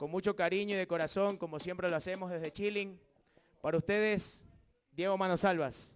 con mucho cariño y de corazón, como siempre lo hacemos desde Chilling. Para ustedes, Diego Manosalvas.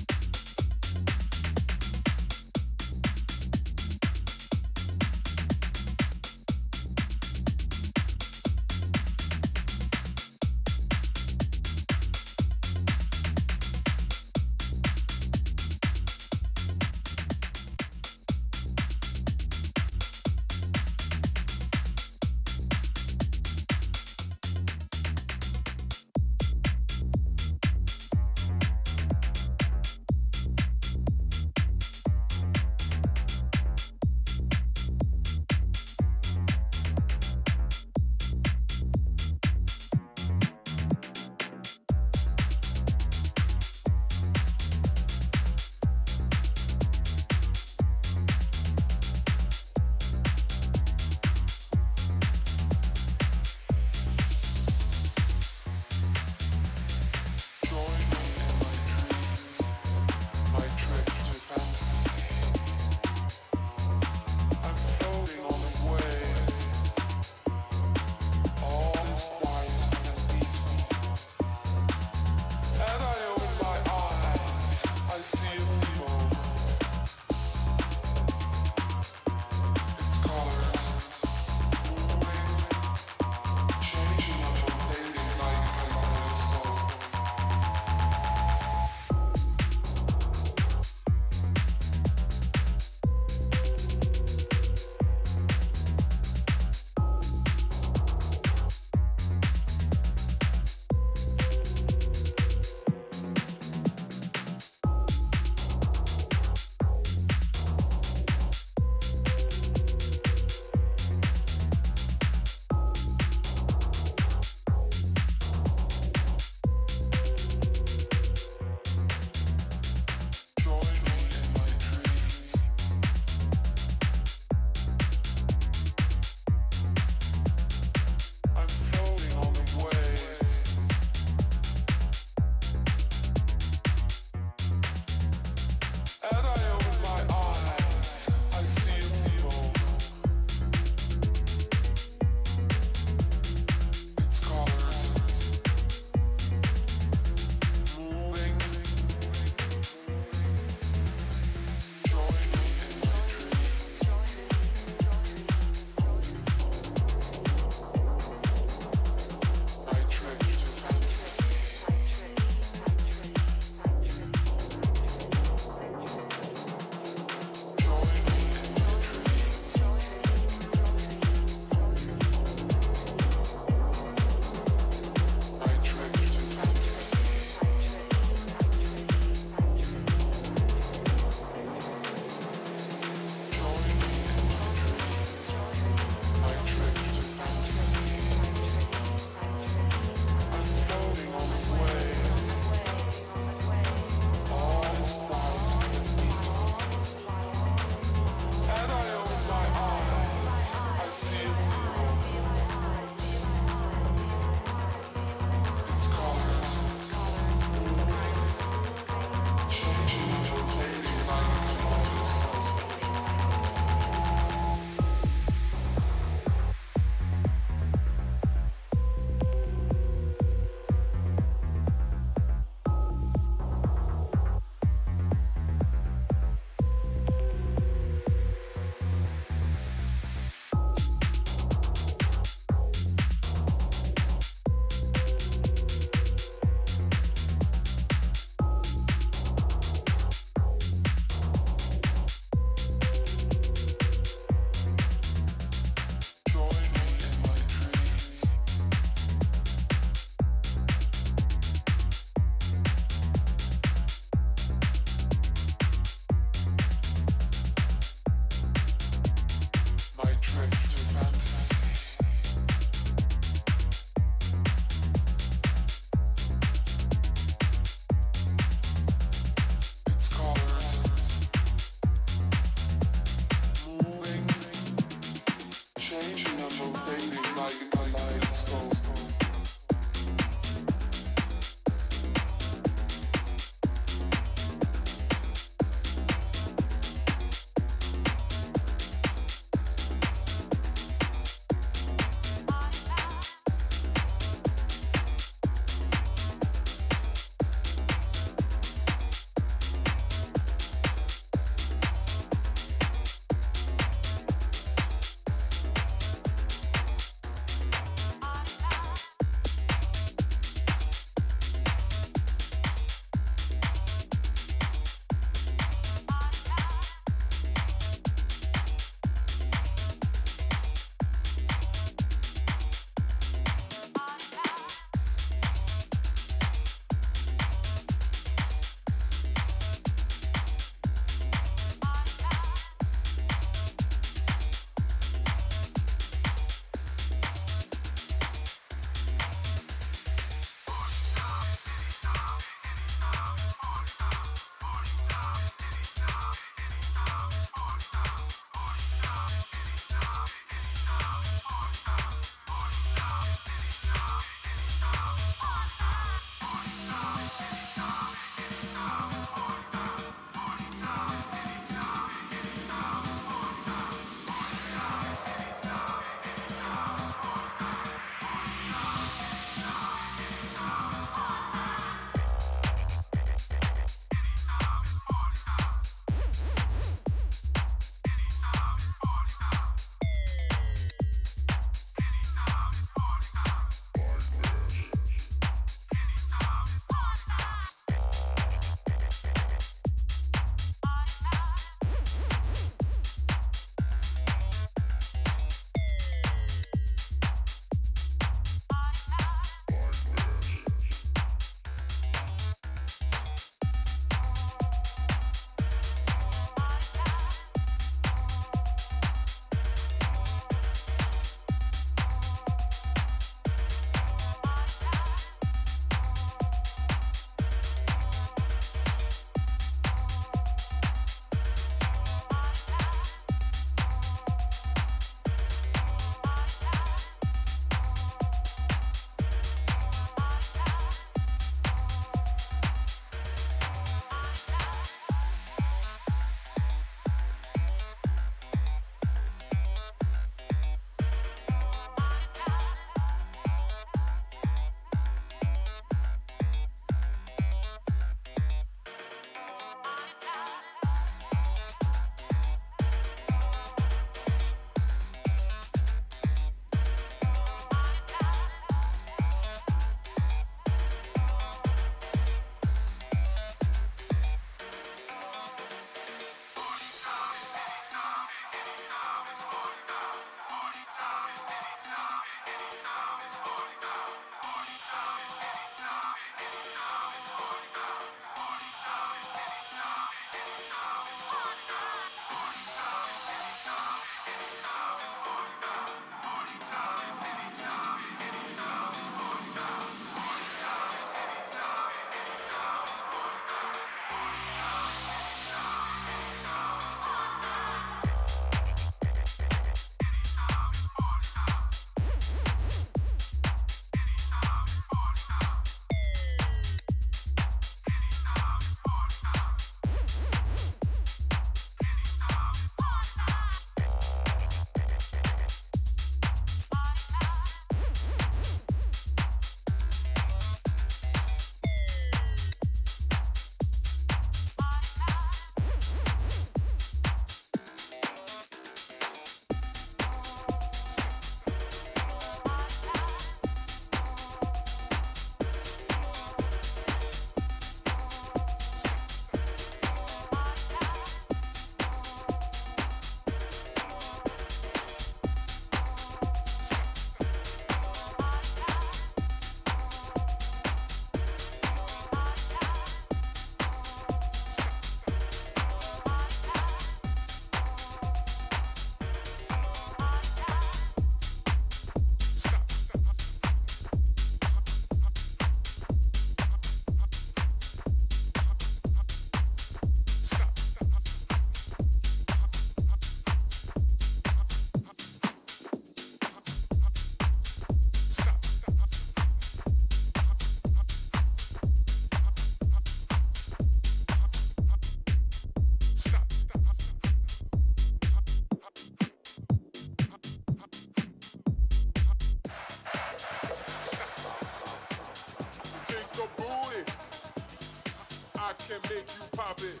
can make you pop it.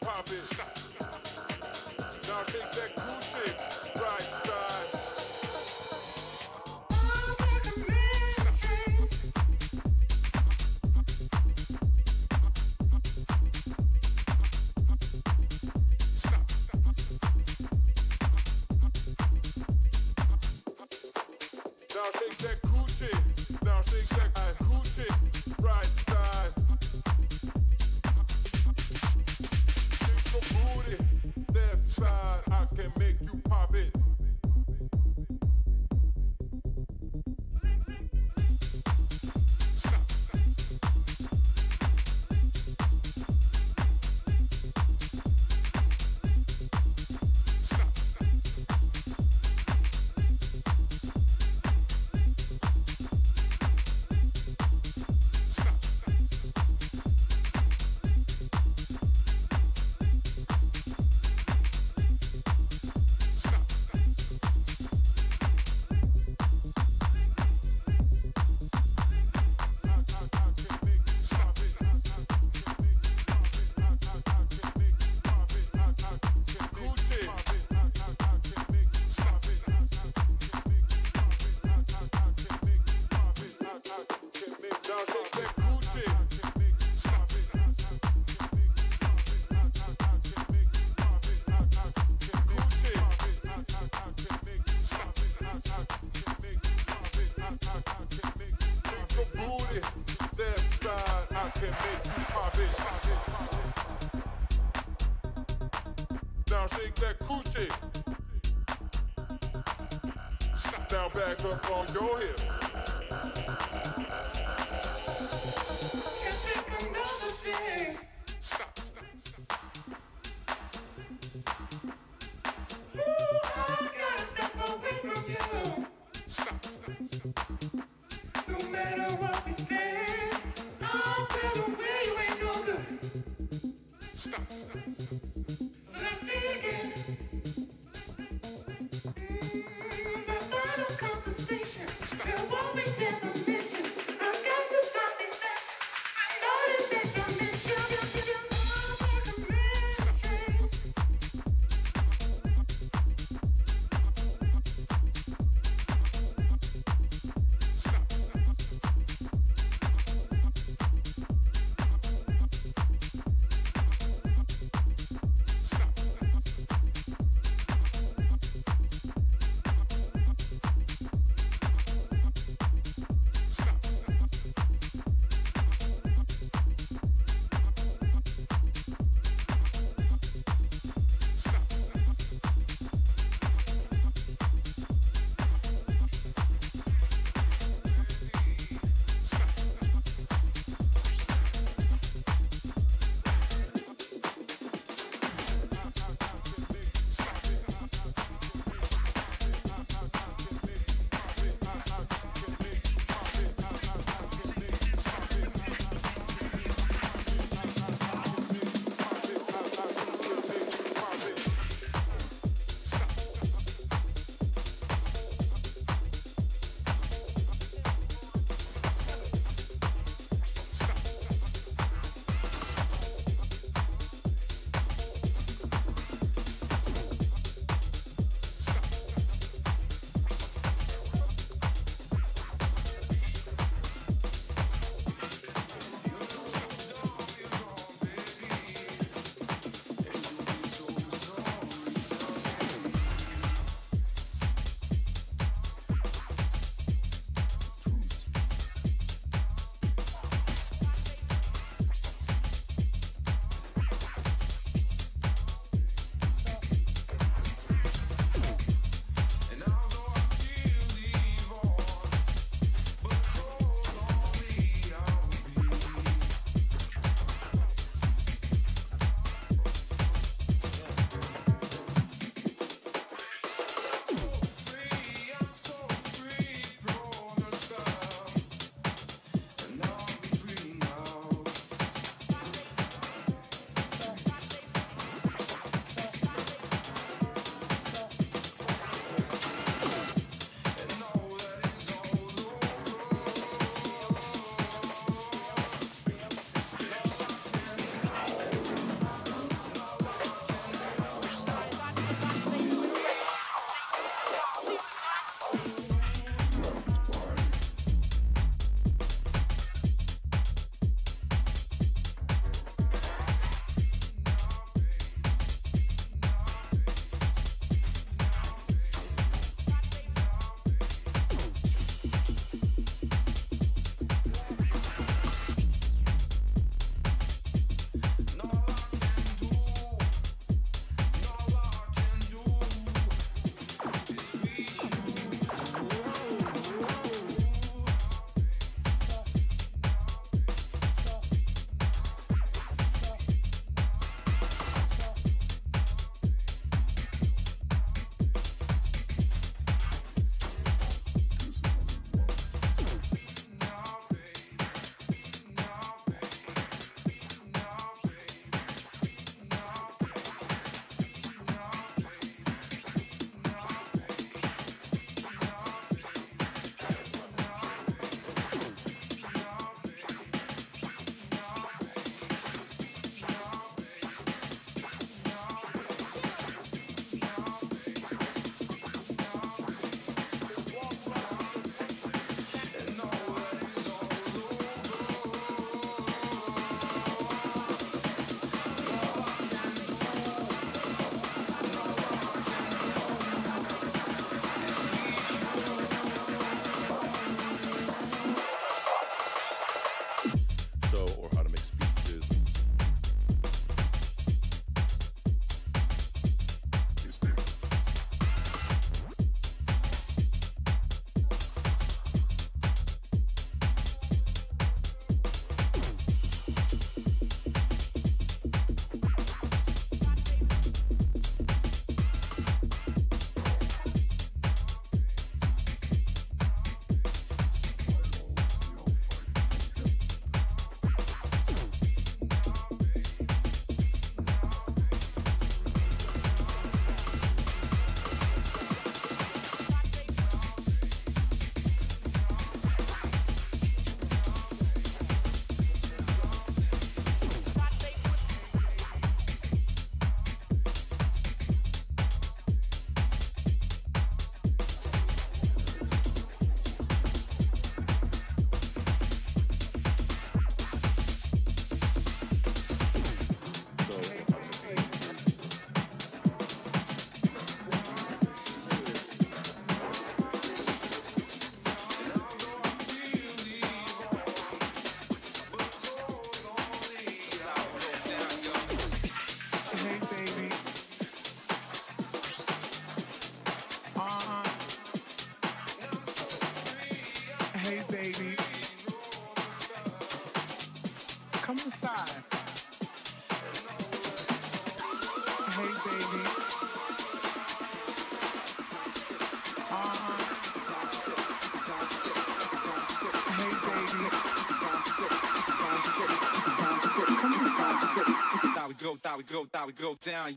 Pop it. Now shake that coochie. Now back up on your hips. Hey, baby. Hey, baby. We go, we go, we go down.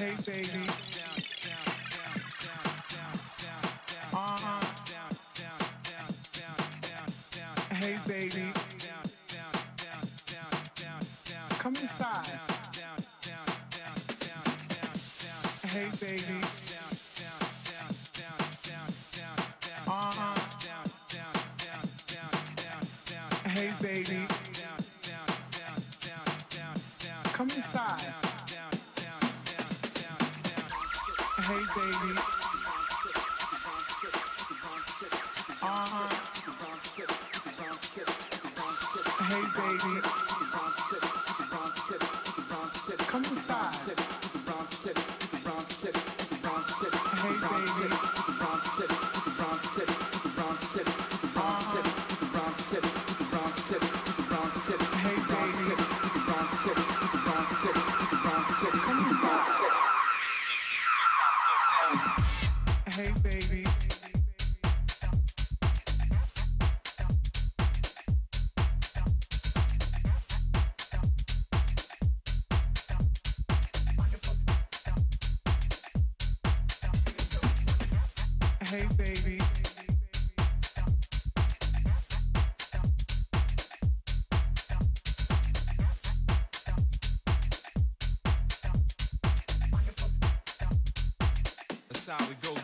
Hey, baby.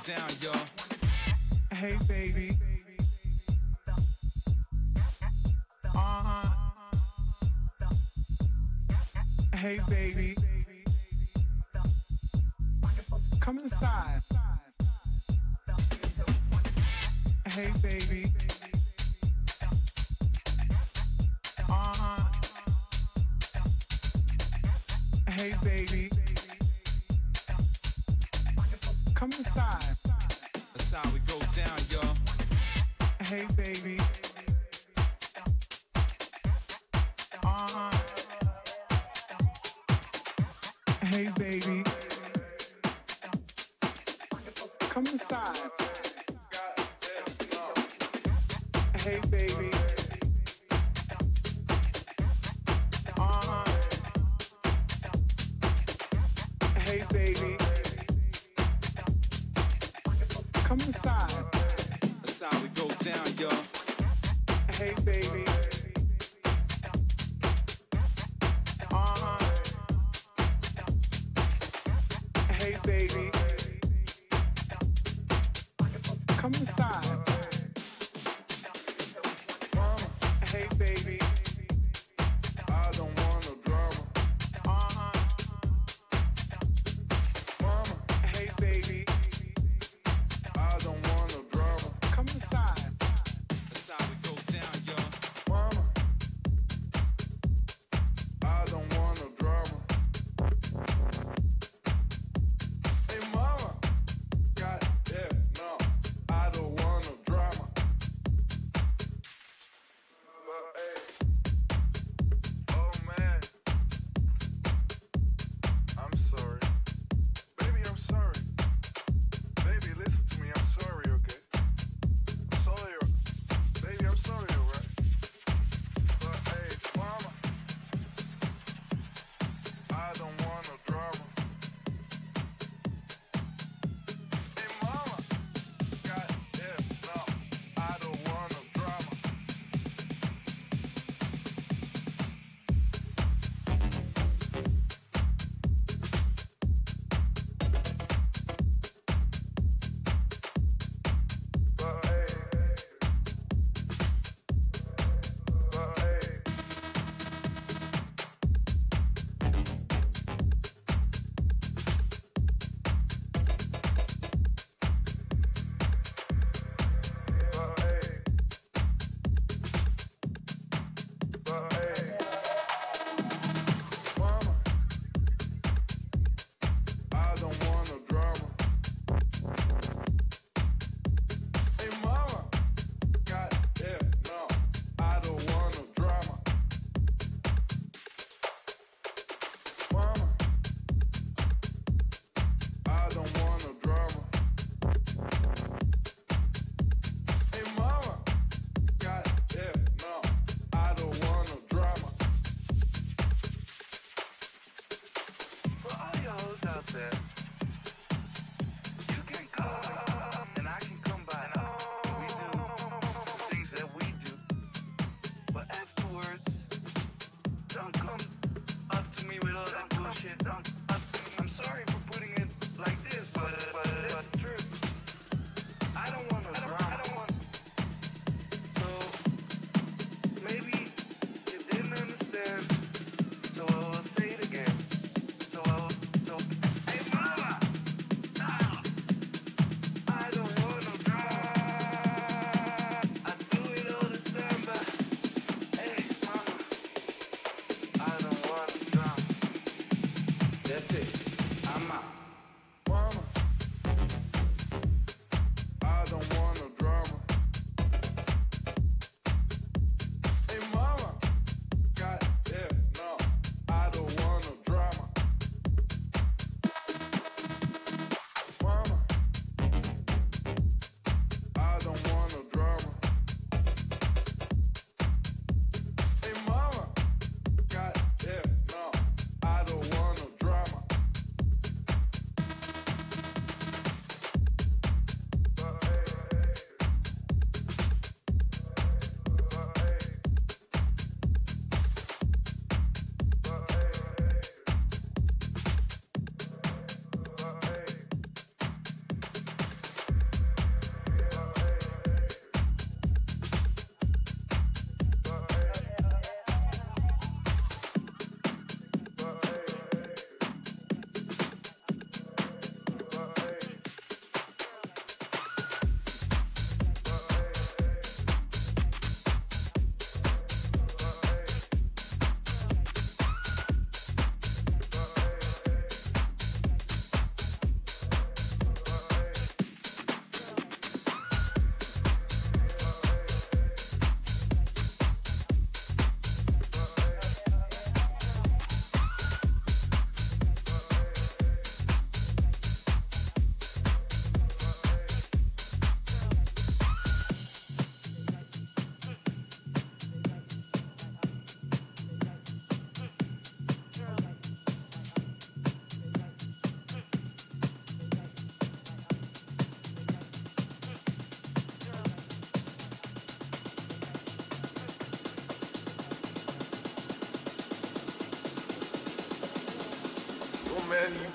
down, y'all. Hey, baby. Uh huh. Hey, baby. Come inside.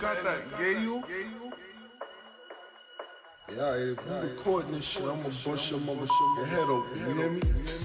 got that Yeah, if you recording this shit, I'ma bust your mother your head open, you hear me?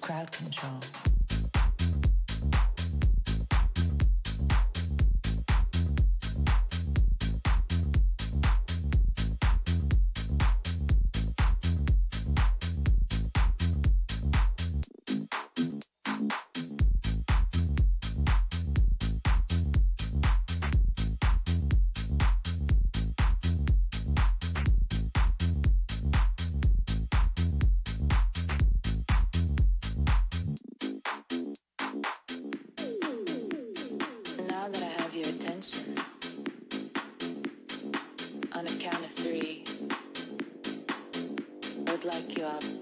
Crowd control. Like you all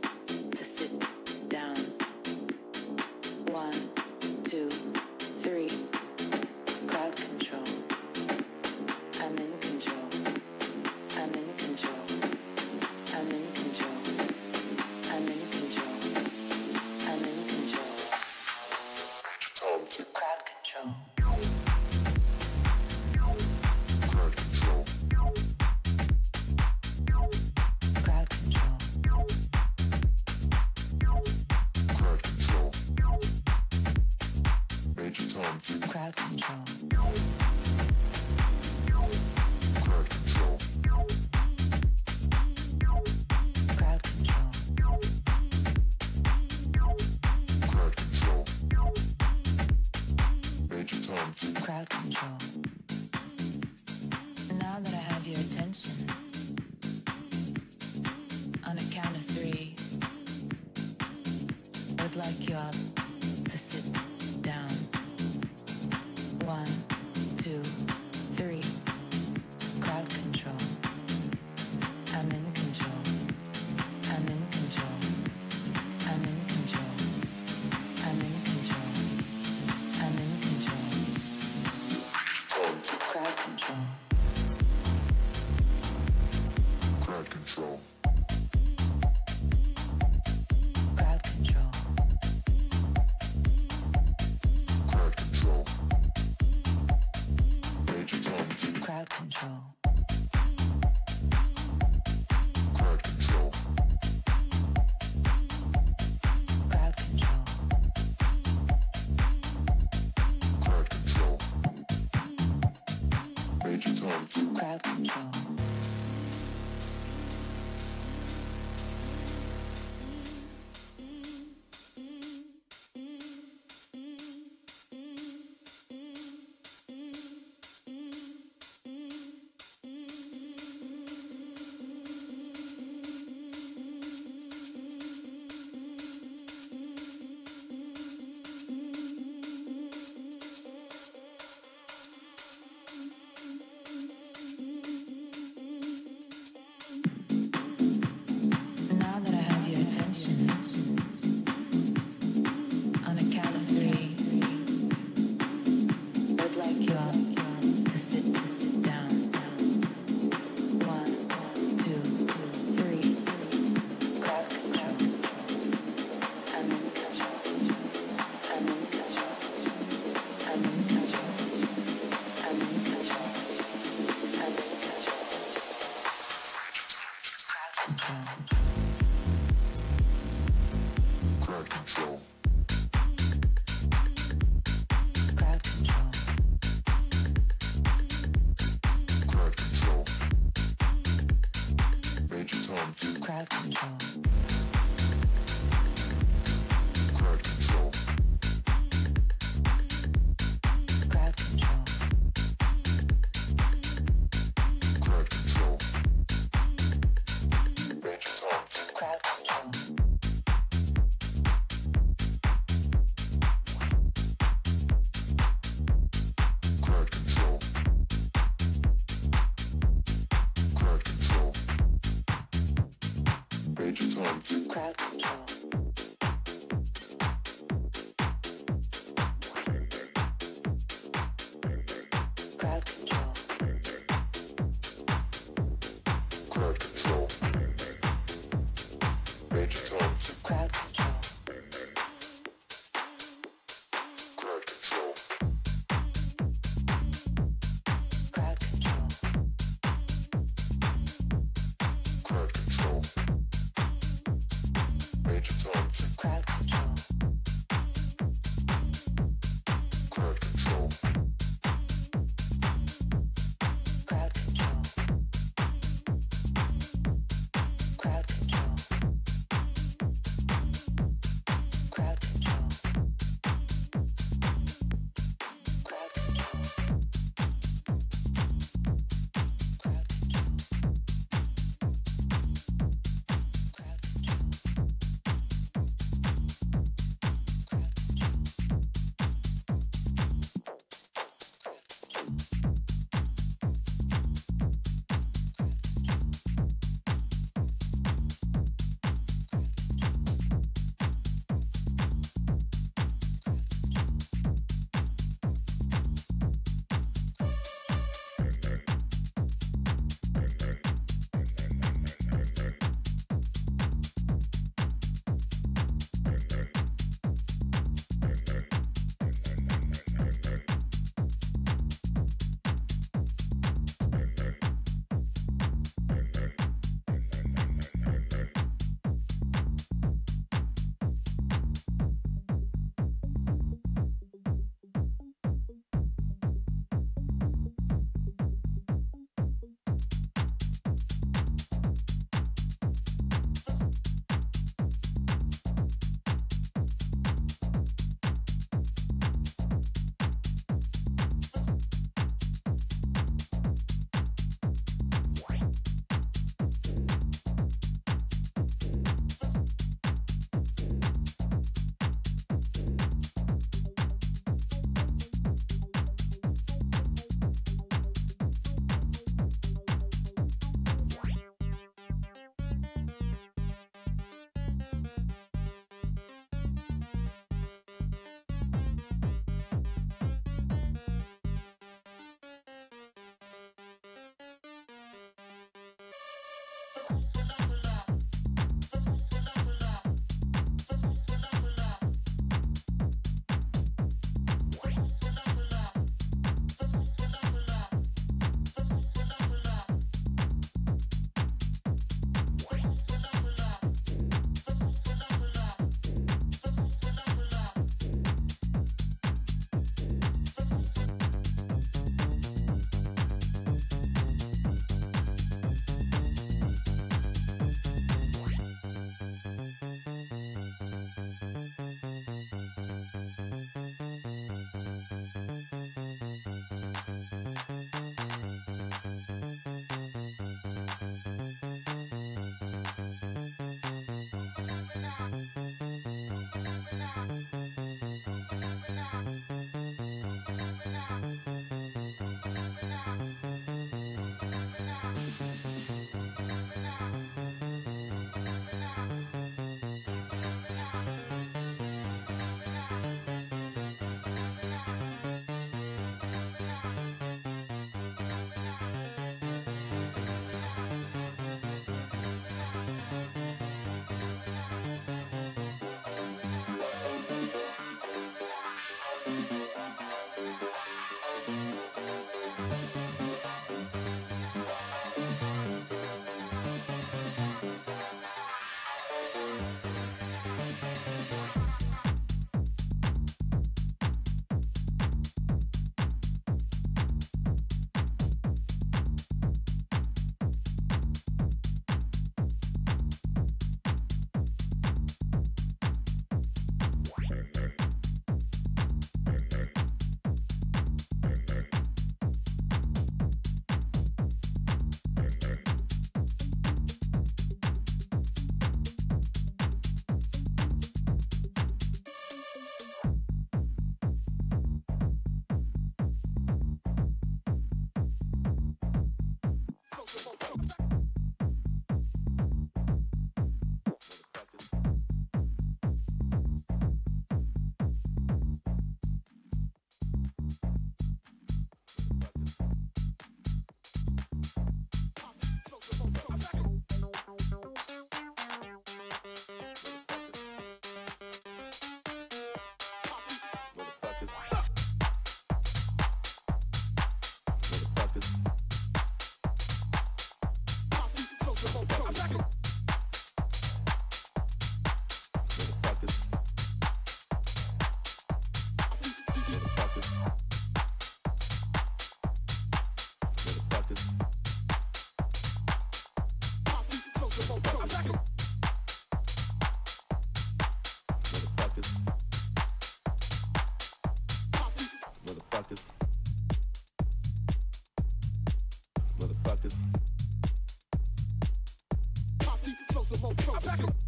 Posse,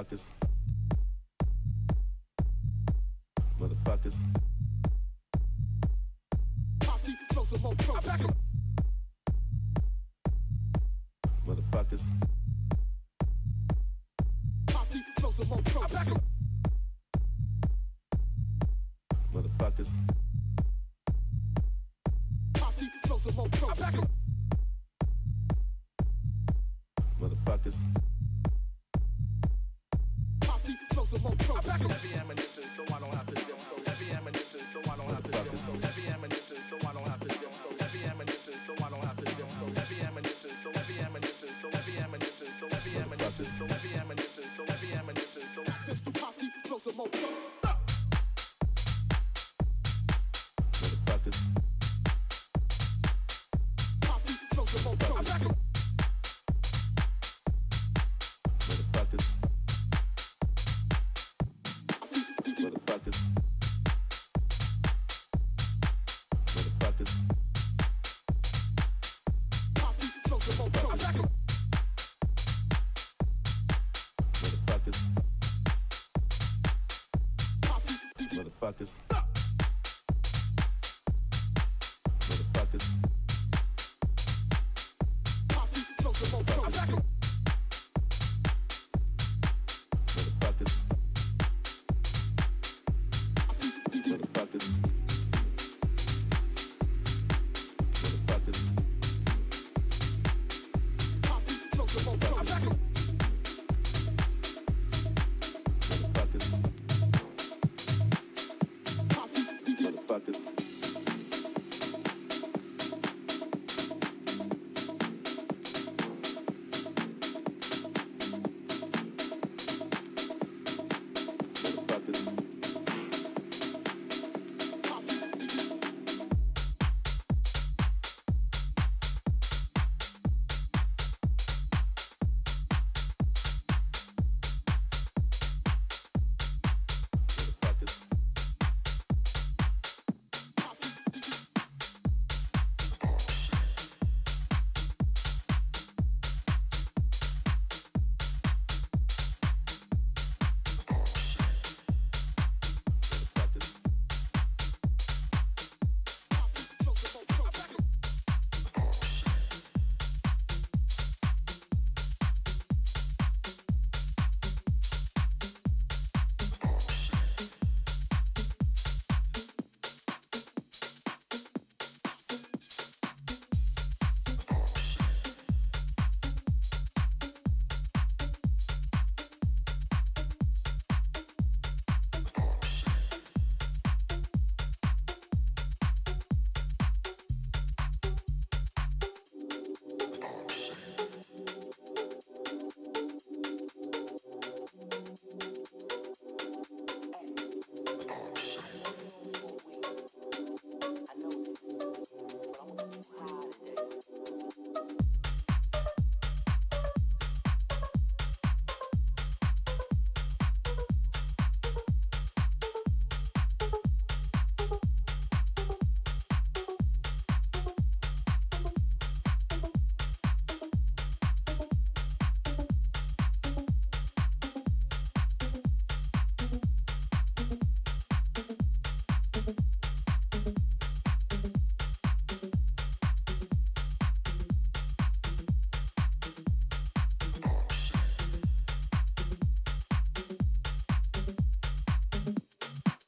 Motherfuckers. Motherfuckers. posse, flow some more pro shit. Motherfuckers. Posse, flow some more pro shit. Motherfuckers. Posse, flow some more pro shit. Motherfuckers. Some more pro shit. heavy ammunition, so I don't have to dip. So I don't have to dip. heavy ammunition, so I don't have to dip. So I don't have to dip. heavy ammunition, so I don't have to dip. So have to dip. heavy ammunition, so I don't have to dip. So I don't have to dip. heavy ammunition, so I don't have to dip. heavy ammunition, so heavy ammunition, so heavy ammunition, so heavy ammunition, so heavy ammunition, so Pistol posse, flow some more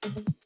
Thank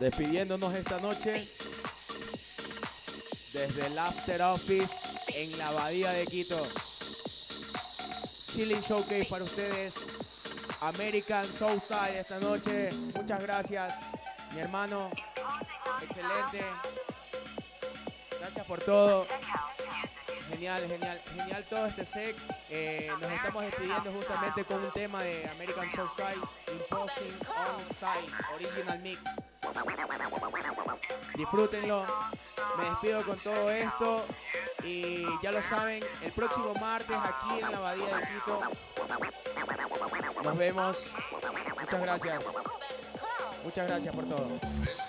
Despidiéndonos esta noche desde el After Office en la Abadía de Quito. Chilling Showcase para ustedes. American Soulstyle esta noche. Muchas gracias, mi hermano. Excelente. Gracias por todo. Genial, genial, genial todo este set. Eh, nos estamos despidiendo justamente con un tema de American Soulstyle, Imposing On Side, Original Mix. Disfrútenlo. Me despido con todo esto. Y ya lo saben, el próximo martes aquí en la Abadía de Quito. Nos vemos. Muchas gracias. Muchas gracias por todo.